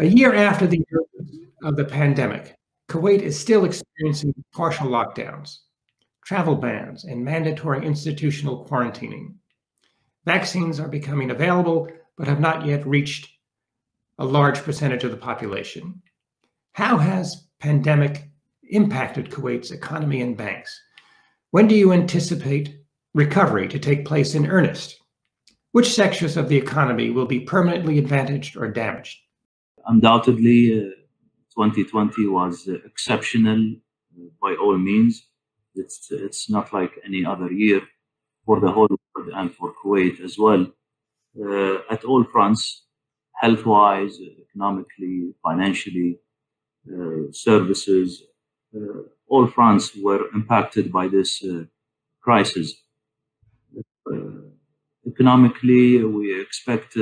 A year after the of the pandemic, Kuwait is still experiencing partial lockdowns, travel bans, and mandatory institutional quarantining. Vaccines are becoming available, but have not yet reached a large percentage of the population. How has pandemic impacted Kuwait's economy and banks? When do you anticipate recovery to take place in earnest? Which sectors of the economy will be permanently advantaged or damaged? Undoubtedly, uh, 2020 was uh, exceptional uh, by all means. It's, it's not like any other year for the whole world and for Kuwait as well. Uh, at all fronts, health wise, economically, financially, uh, services, uh, all fronts were impacted by this uh, crisis. economically, we expect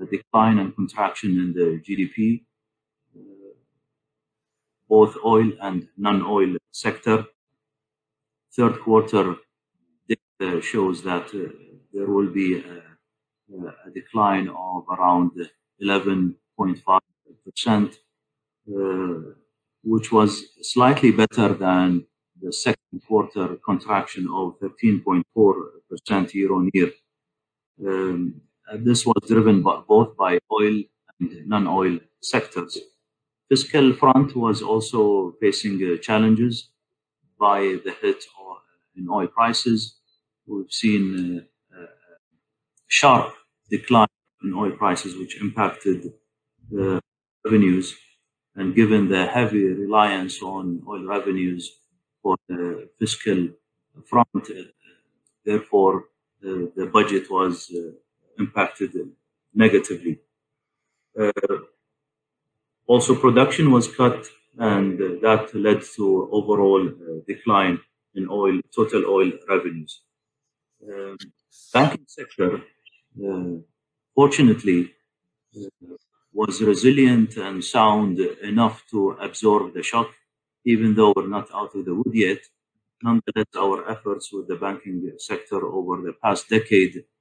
a decline and contraction in the GDP, both oil and non-oil sector. Third quarter data shows that there will be a, a decline of around 11.5%, uh, which was slightly better than the second quarter contraction of 13.4% year on year. Um, this was driven by, both by oil and non-oil sectors. Fiscal front was also facing uh, challenges by the hit in oil prices. We've seen uh, uh, sharp decline in oil prices, which impacted the revenues. And given the heavy reliance on oil revenues for the fiscal front, uh, therefore, uh, the budget was uh, impacted negatively. Uh, also, production was cut, and that led to overall decline in oil, total oil revenues. Um, banking sector, uh, fortunately, uh, was resilient and sound enough to absorb the shock, even though we're not out of the wood yet. Nonetheless, our efforts with the banking sector over the past decade, uh,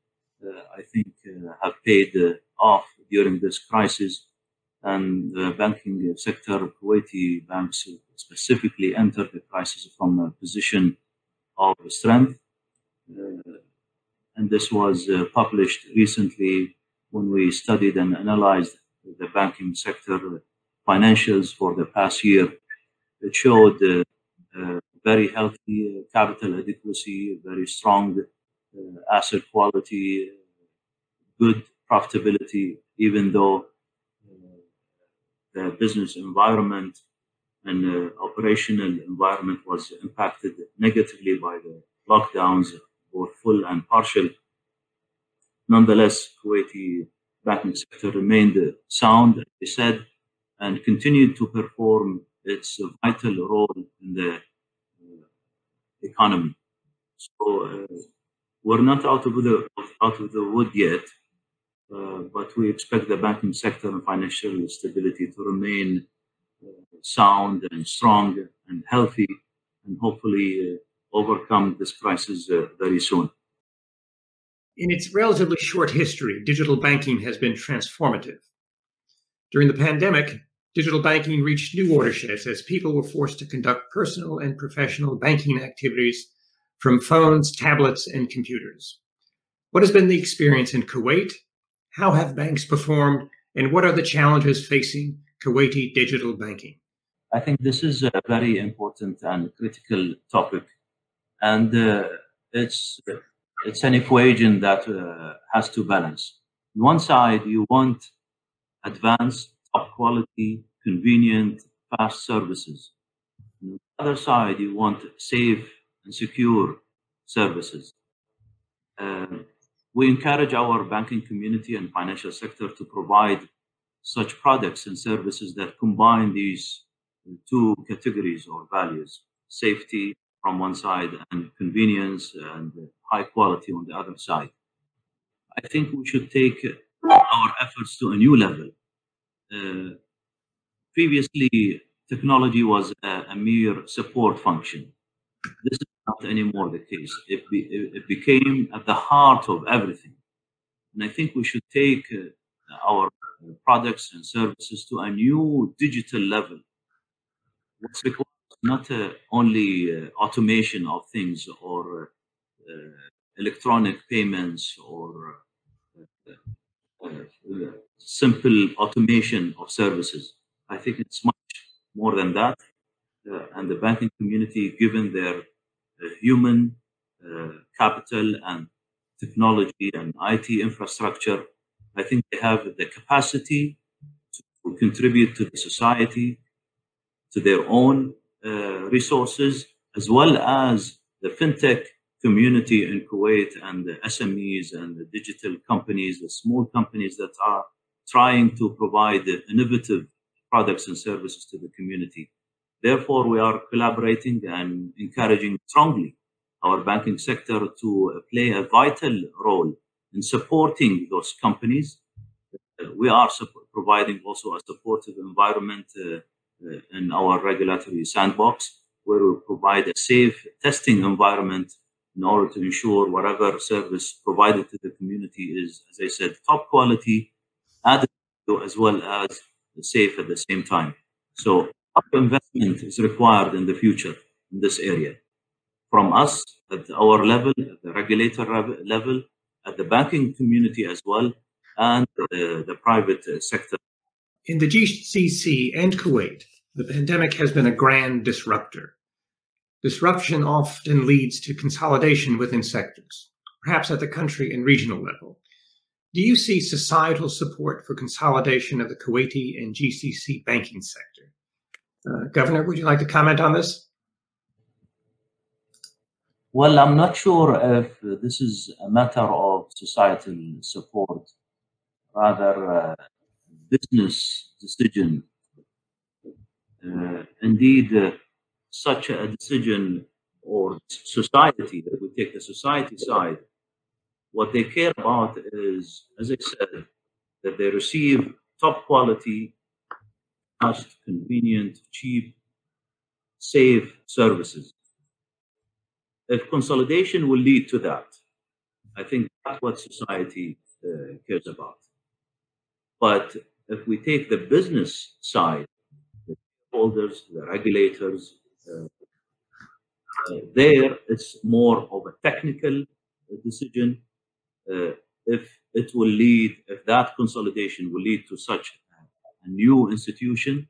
I think, uh, have paid uh, off during this crisis. And the banking sector, Kuwaiti banks specifically entered the crisis from a position of strength. Uh, and this was uh, published recently when we studied and analyzed the banking sector financials for the past year. It showed uh, uh, very healthy capital adequacy, very strong uh, asset quality, good profitability, even though uh, the business environment and uh, operational environment was impacted negatively by the lockdowns, both full and partial. Nonetheless, Kuwaiti banking sector remained sound, as I said, and continued to perform its vital role in the uh, economy. So uh, we're not out of the out of the wood yet, uh, but we expect the banking sector and financial stability to remain uh, sound and strong and healthy, and hopefully uh, overcome this crisis uh, very soon. In its relatively short history, digital banking has been transformative. During the pandemic, digital banking reached new watersheds as people were forced to conduct personal and professional banking activities from phones, tablets, and computers. What has been the experience in Kuwait? How have banks performed? And what are the challenges facing Kuwaiti digital banking? I think this is a very important and critical topic. And uh, it's it's an equation that uh, has to balance. On one side, you want advanced, top quality, convenient, fast services. On the other side, you want safe and secure services. Um, we encourage our banking community and financial sector to provide such products and services that combine these two categories or values safety from one side and convenience and high quality on the other side. I think we should take our efforts to a new level. Uh, previously, technology was a, a, mere support function. This is not anymore the case. It, be, it became at the heart of everything. And I think we should take uh, our products and services to a new digital level. What's required not uh, only uh, automation of things or uh, electronic payments or simple automation of services. I think it's much more than that. Uh, and the banking community, given their uh, human uh, capital and technology and IT infrastructure, I think they have the capacity to contribute to the society, to their own resources, as well as the fintech community in Kuwait and the SMEs and the digital companies, the small companies that are trying to provide innovative products and services to the community. Therefore, we are collaborating and encouraging strongly our banking sector to play a vital role in supporting those companies. We are providing also a supportive environment uh, uh, in our regulatory sandbox, where we provide a safe testing environment in order to ensure whatever service provided to the community is, as I said, top quality, added as well as safe at the same time. So investment is required in the future in this area from us at our level, at the regulator level, at the banking community as well, and the, the private uh, sector. In the GCC and Kuwait, the pandemic has been a grand disruptor. Disruption often leads to consolidation within sectors, perhaps at the country and regional level. Do you see societal support for consolidation of the Kuwaiti and GCC banking sector? Uh, Governor, would you like to comment on this? Well, I'm not sure if this is a matter of societal support, rather business decision. Uh, indeed, uh, such a decision or society, if we take the society side, what they care about is, as I said, that they receive top quality, fast, convenient, cheap, safe services. If consolidation will lead to that, I think that's what society uh, cares about. But if we take the business side, the holders, the regulators, uh, uh, there it's more of a technical decision. Uh, if it will lead, if that consolidation will lead to such a new institution,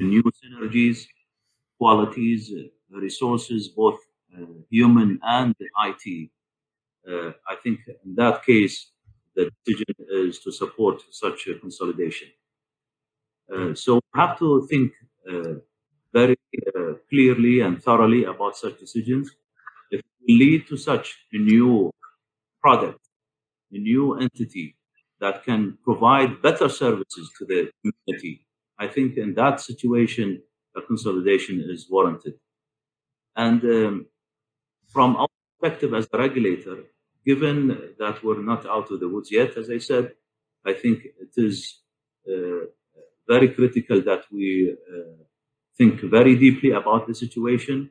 new synergies, qualities, resources, both human and IT, I think in that case, the decision is to support such a consolidation. Uh, so we have to think uh, very uh, clearly and thoroughly about such decisions. If we lead to such a new product, a new entity that can provide better services to the community, I think in that situation, a consolidation is warranted. And um, from our perspective as a regulator, given that we're not out of the woods yet, as I said, I think it is uh, very critical that we uh, think very deeply about the situation,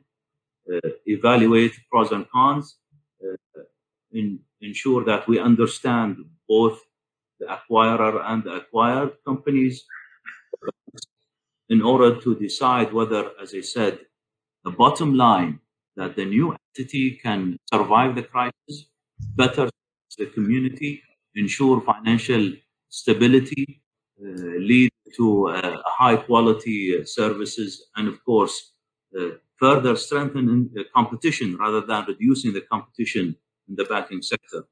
uh, evaluate pros and cons, uh, in, ensure that we understand both the acquirer and the acquired companies in order to decide whether, as I said, the bottom line that the new entity can survive the crisis, better the community, ensure financial stability, uh, lead to uh, high quality uh, services, and of course, further strengthening the competition rather than reducing the competition in the banking sector.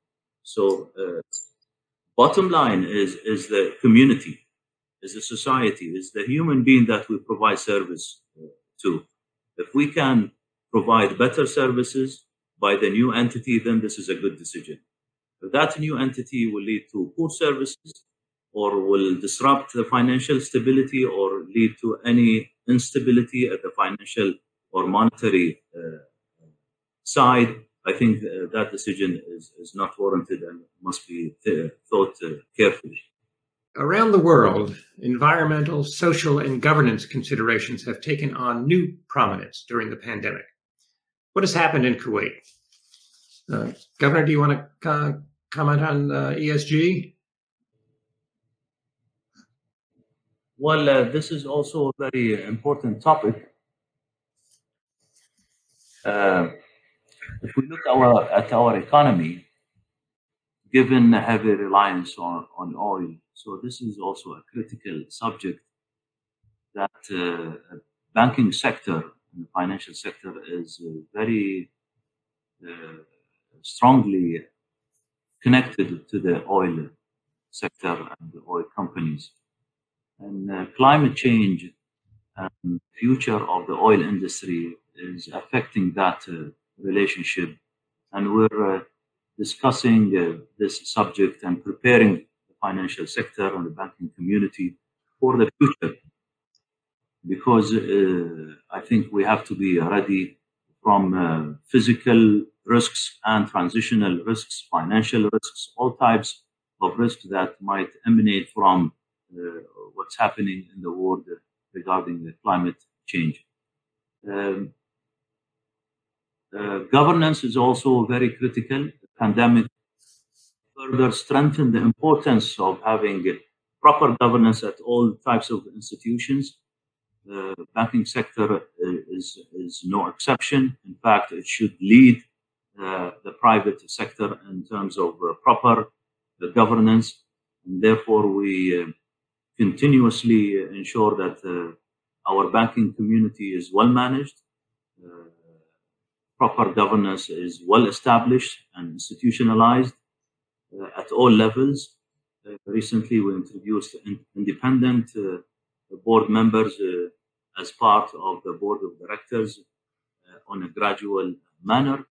So, bottom line is is the community, is the society, is the human being that we provide service to. If we can provide better services by the new entity, then this is a good decision. If that new entity will lead to poor services, or will disrupt the financial stability or lead to any instability at the financial or monetary uh, side, I think uh, that decision is, is not warranted and must be th- thought uh, carefully. Around the world, environmental, social, and governance considerations have taken on new prominence during the pandemic. What has happened in Kuwait? Uh, Governor, do you want to comment on uh, ESG? Well, uh, this is also a very important topic. If we look our, at our economy, given the heavy reliance on, on oil, so this is also a critical subject that uh, banking sector and the financial sector is uh, very uh, strongly connected to the oil sector and the oil companies. And uh, climate change and future of the oil industry is affecting that uh, relationship. And we're uh, discussing uh, this subject and preparing the financial sector and the banking community for the future. Because uh, I think we have to be ready from uh, physical risks and transitional risks, financial risks, all types of risks that might emanate from uh, what's happening in the world regarding the climate change. Um, governance is also very critical. The pandemic further strengthened the importance of having proper governance at all types of institutions. The uh, banking sector is, is no exception. In fact, it should lead uh, the private sector in terms of uh, proper uh, governance. And therefore, we uh, continuously ensure that our banking community is well managed, proper governance is well established and institutionalized uh, at all levels. Uh, recently, we introduced in independent uh, board members as part of the board of directors on a gradual manner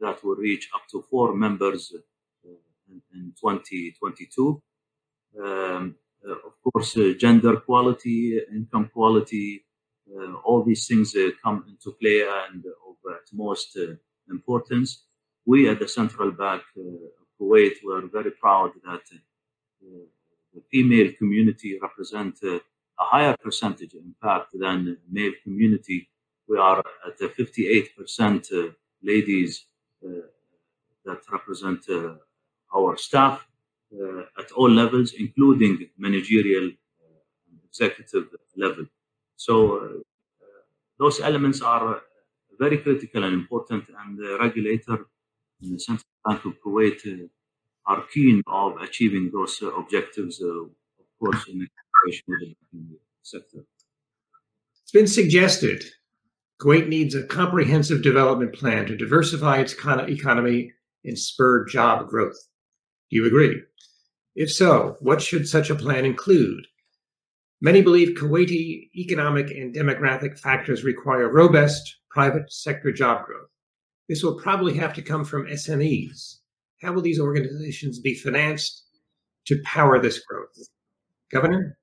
that will reach up to four members in, in 2022. Um, uh, of course, uh, gender equality, income quality, uh, all these things come into play and utmost uh, importance. We at the Central Bank uh, of Kuwait were very proud that uh, the female community represent a higher percentage, in fact, than male community. We are at 58% ladies that represent our staff uh, at all levels, including managerial uh, executive level. So uh, those elements are very critical and important, and the regulator in the Central Bank of Kuwait are uh, keen of achieving those uh, objectives, uh, of course, in cooperation with the banking sector. It's been suggested Kuwait needs a comprehensive development plan to diversify its economy and spur job growth. Do you agree? If so, what should such a plan include? Many believe Kuwaiti economic and demographic factors require robust private sector job growth. This will probably have to come from SMEs. How will these organizations be financed to power this growth? Governor?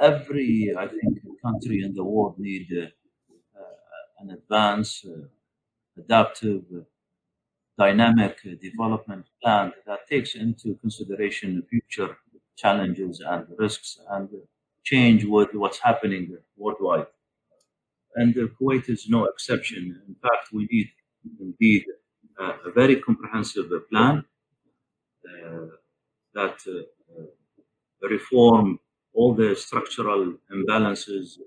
Every, I think, country in the world need uh, uh, an advanced, uh, adaptive, dynamic development plan that takes into consideration future challenges and risks and change with what's happening worldwide. And Kuwait is no exception. In fact, we need indeed uh, a very comprehensive plan uh, that uh, reform all the structural imbalances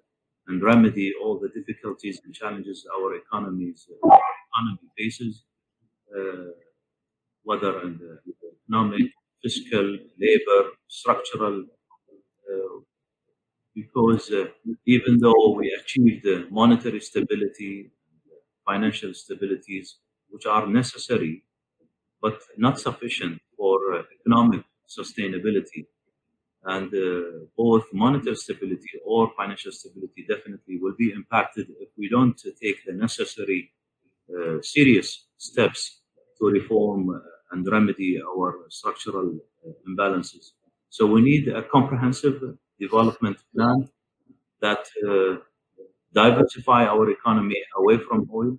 and remedy all the difficulties and challenges our economies economy faces uh, whether in the economic, fiscal, labor, structural, uh, because uh, even though we achieved monetary stability, financial stabilities, which are necessary, but not sufficient for economic sustainability, and uh, both monetary stability or financial stability definitely will be impacted if we don't take the necessary uh, serious steps to reform and remedy our structural uh, imbalances. So we need a comprehensive development plan that uh, diversify our economy away from oil,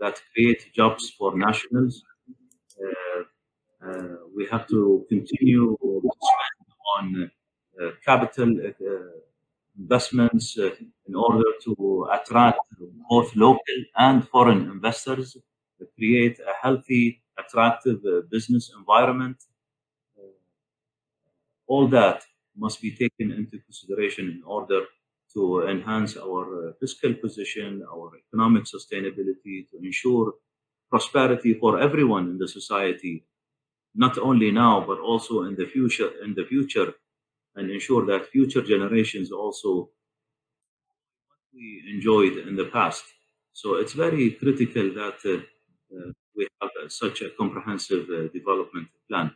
that create jobs for nationals. Uh, uh, we have to continue to spend on uh, capital investments in order to attract both local and foreign investors create a healthy, attractive business environment. All that must be taken into consideration in order to enhance our uh, fiscal position, our economic sustainability, to ensure prosperity for everyone in the society, not only now but also in the future. In the future, and ensure that future generations also we enjoyed in the past. So it's very critical that uh, uh, we have uh, such a comprehensive uh, development plan.